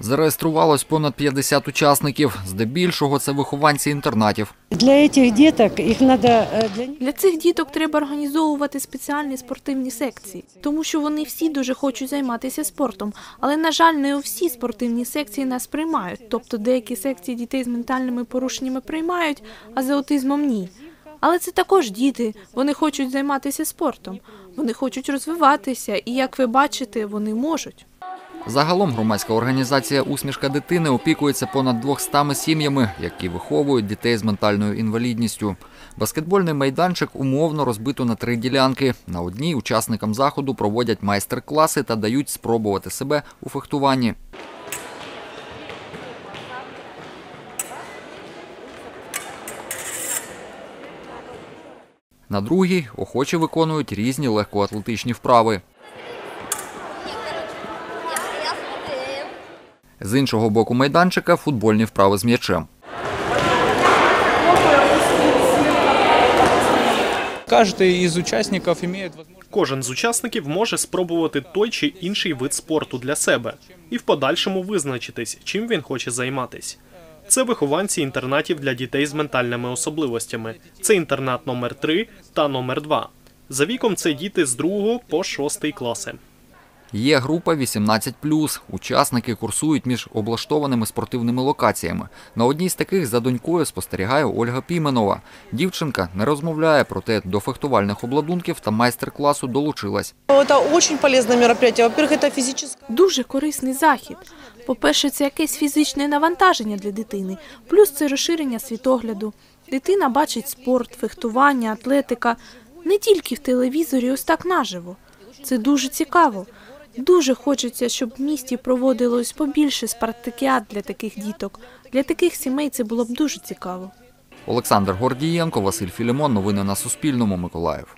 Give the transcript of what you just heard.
Зареєструвалось понад 50 учасників. Здебільшого це вихованці інтернатів. Для этих деток их надо э, для цих діток треба організовувати спеціальні спортивні секції, тому що вони всі дуже хочуть займатися спортом. Але, на жаль, не всі спортивні секції нас приймають. Тобто деякі секції дітей з ментальними порушеннями приймають, а з аутизмом ні. Але це також діти. Вони хочуть займатися спортом, вони хочуть розвиватися, і як ви бачите, вони можуть. Загалом громадська організація Усмішка дитини опікується понад 200 сім'ями, які виховують дітей з ментальною інвалідністю. Баскетбольний майданчик умовно розбито на три ділянки. На одній учасникам заходу проводять майстер-класи та дають спробувати себе у фехтуванні. На другій охочі виконують різні легкоатлетичні вправи. З іншого боку майданчика футбольні вправи з м'ячем. Каждый из участников имеет Кожен з учасників може спробувати той чи інший вид спорту для себе і в подальшому визначитись, чим він хоче займатись. Це вихованці інтернатів для дітей з ментальними особливостями. Це інтернат номер 3 та номер 2 За віком це діти з 2 по 6 класи. Є група 18+. Учасники курсують між облаштованими спортивними локаціями. На одній з таких за донькою спостерігає Ольга Піменова. Дівчинка не розмовляє, проте до фехтувальних обладунків та майстер-класу долучилась. Это очень полезное мероприятие. Во-первых, это физическое. Дуже корисний захід. По-перше, це якесь фізичне навантаження для дитини, плюс це розширення світогляду. Дитина бачить спорт, фехтування, атлетика не тільки в телевізорі, ось так наживо. Це дуже цікаво. Дуже хочеться, щоб в місті проводилось побільше спартакіад для таких діток. Для таких сімей це було б дуже цікаво. Олександр Гордієнко, Василь Філімон. Новини на Суспільному. Миколаїв.